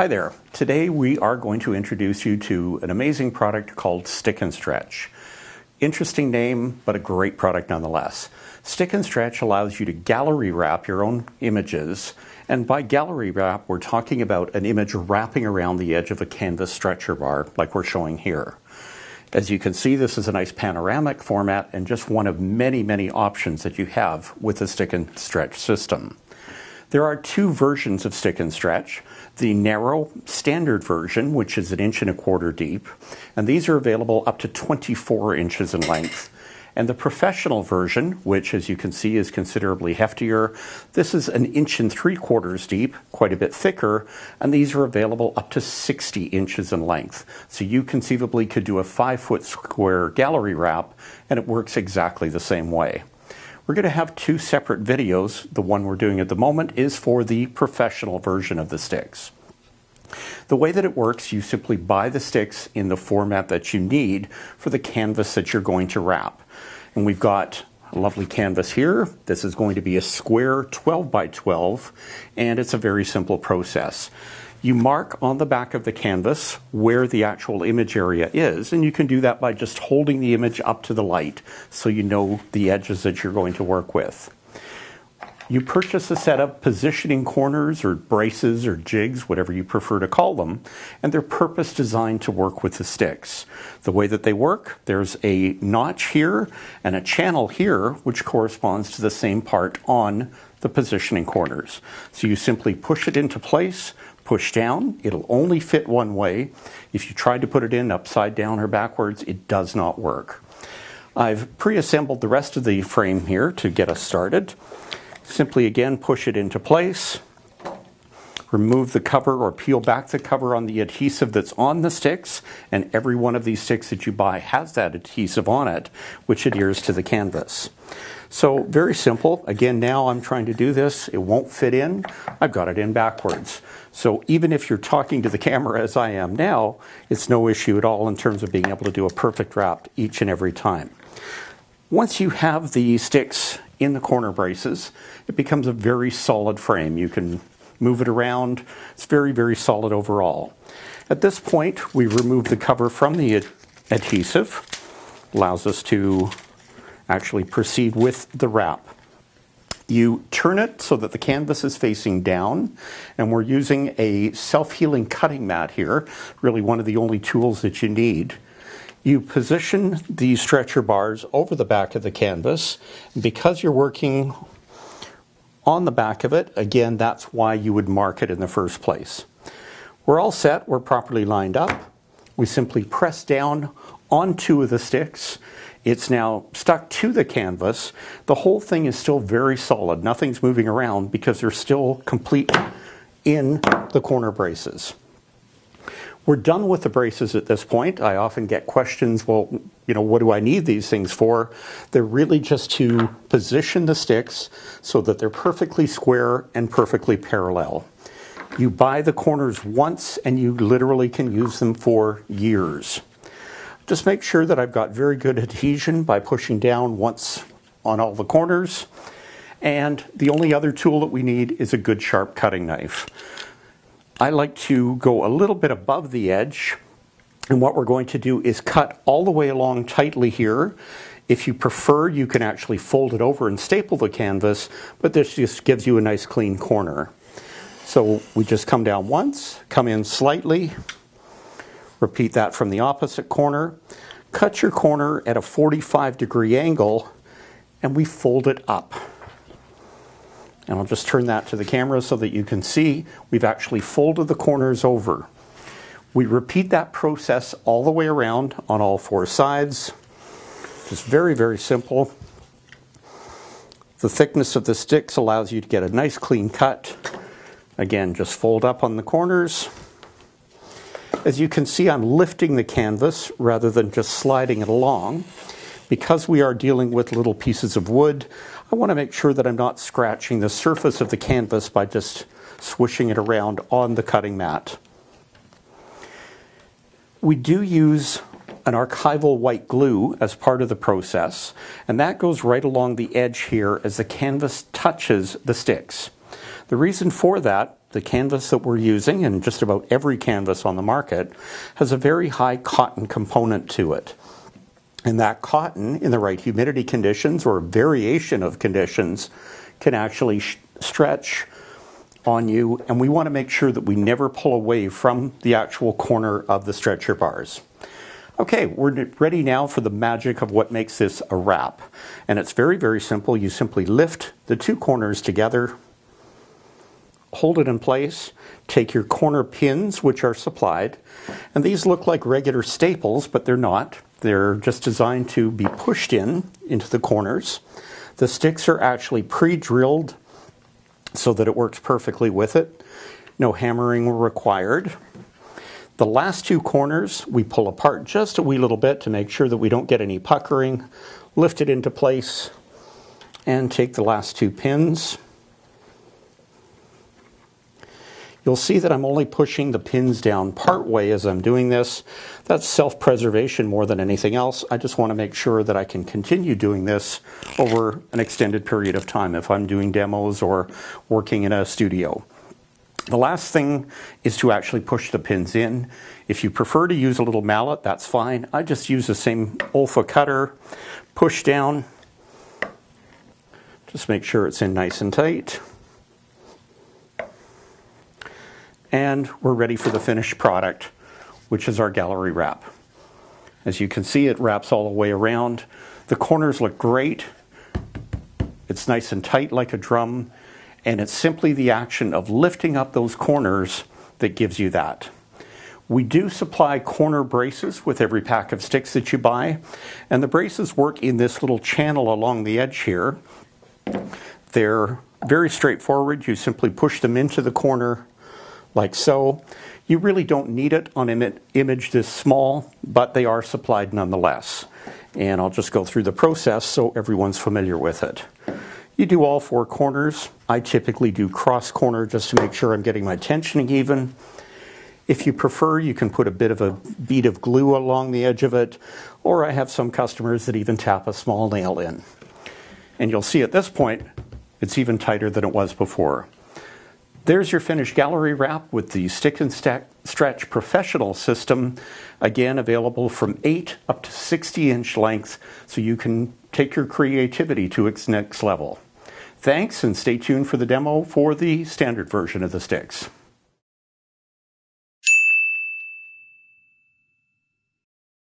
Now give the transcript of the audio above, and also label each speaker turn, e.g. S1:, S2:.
S1: Hi there. Today we are going to introduce you to an amazing product called Stick 'N Stretch. Interesting name, but a great product nonetheless. Stick 'N Stretch allows you to gallery wrap your own images. And by gallery wrap, we're talking about an image wrapping around the edge of a canvas stretcher bar, like we're showing here. As you can see, this is a nice panoramic format and just one of many, many options that you have with the Stick 'N Stretch system. There are two versions of Stick 'N Stretch. The narrow standard version, which is an inch and a quarter deep, and these are available up to 24 inches in length. And the professional version, which as you can see is considerably heftier, this is an inch and three quarters deep, quite a bit thicker, and these are available up to 60 inches in length. So you conceivably could do a five foot square gallery wrap, and it works exactly the same way. We're going to have two separate videos. The one we're doing at the moment is for the professional version of the sticks. The way that it works, you simply buy the sticks in the format that you need for the canvas that you're going to wrap. And we've got a lovely canvas here. This is going to be a square 12 by 12, and it's a very simple process. You mark on the back of the canvas where the actual image area is, and you can do that by just holding the image up to the light so you know the edges that you're going to work with. You purchase a set of positioning corners or braces or jigs, whatever you prefer to call them, and they're purpose designed to work with the sticks. The way that they work, there's a notch here and a channel here, which corresponds to the same part on the positioning corners. So you simply push it into place, push down. It'll only fit one way. If you try to put it in upside down or backwards, it does not work. I've pre-assembled the rest of the frame here to get us started. Simply again push it into place. Remove the cover or peel back the cover on the adhesive that's on the sticks, and every one of these sticks that you buy has that adhesive on it, which adheres to the canvas. So very simple. Again, now I'm trying to do this. It won't fit in. I've got it in backwards. So even if you're talking to the camera as I am now, it's no issue at all in terms of being able to do a perfect wrap each and every time. Once you have the sticks in the corner braces, it becomes a very solid frame. You can move it around. It's very, very solid overall. At this point, we remove the cover from the adhesive. Allows us to actually proceed with the wrap. You turn it so that the canvas is facing down, and we're using a self-healing cutting mat here, really one of the only tools that you need. You position the stretcher bars over the back of the canvas. Because you're working on the back of it, again, that's why you would mark it in the first place. We're all set, we're properly lined up. We simply press down on two of the sticks it's now stuck to the canvas. The whole thing is still very solid. Nothing's moving around because they're still complete in the corner braces. We're done with the braces at this point. I often get questions, well, you know, what do I need these things for? They're really just to position the sticks so that they're perfectly square and perfectly parallel. You buy the corners once and you literally can use them for years. Just make sure that I've got very good adhesion by pushing down once on all the corners. And the only other tool that we need is a good sharp cutting knife. I like to go a little bit above the edge. And what we're going to do is cut all the way along tightly here. If you prefer, you can actually fold it over and staple the canvas, but this just gives you a nice clean corner. So we just come down once, come in slightly, Repeat that from the opposite corner. Cut your corner at a 45 degree angle and we fold it up. And I'll just turn that to the camera so that you can see we've actually folded the corners over. We repeat that process all the way around on all four sides. Just very, very simple. The thickness of the sticks allows you to get a nice clean cut. Again, just fold up on the corners. As you can see, I'm lifting the canvas rather than just sliding it along. Because we are dealing with little pieces of wood, I want to make sure that I'm not scratching the surface of the canvas by just swishing it around on the cutting mat. We do use an archival white glue as part of the process, and that goes right along the edge here as the canvas touches the sticks. The reason for that the canvas that we're using, and just about every canvas on the market, has a very high cotton component to it. And that cotton, in the right humidity conditions or variation of conditions, can actually stretch on you. And we want to make sure that we never pull away from the actual corner of the stretcher bars. Okay, we're ready now for the magic of what makes this a wrap. And it's very, very simple. You simply lift the two corners together, hold it in place, take your corner pins, which are supplied, and these look like regular staples, but they're not. They're just designed to be pushed in into the corners. The sticks are actually pre-drilled so that it works perfectly with it. No hammering required. The last two corners we pull apart just a wee little bit to make sure that we don't get any puckering. Lift it into place and take the last two pins You'll see that I'm only pushing the pins down part way as I'm doing this. That's self-preservation more than anything else. I just want to make sure that I can continue doing this over an extended period of time if I'm doing demos or working in a studio. The last thing is to actually push the pins in. If you prefer to use a little mallet, that's fine. I just use the same Olfa cutter, push down, just make sure it's in nice and tight. And we're ready for the finished product, which is our gallery wrap. As you can see, it wraps all the way around. The corners look great. It's nice and tight like a drum, and it's simply the action of lifting up those corners that gives you that. We do supply corner braces with every pack of sticks that you buy, and the braces work in this little channel along the edge here. They're very straightforward. You simply push them into the corner like so. You really don't need it on an image this small, but they are supplied nonetheless. And I'll just go through the process so everyone's familiar with it. You do all four corners. I typically do cross corner just to make sure I'm getting my tensioning even. If you prefer, you can put a bit of a bead of glue along the edge of it, or I have some customers that even tap a small nail in. And you'll see at this point, it's even tighter than it was before. There's your finished gallery wrap with the Stick and Stack Stretch Professional system. Again, available from 8 up to 60 inch length, so you can take your creativity to its next level. Thanks, and stay tuned for the demo for the standard version of the sticks.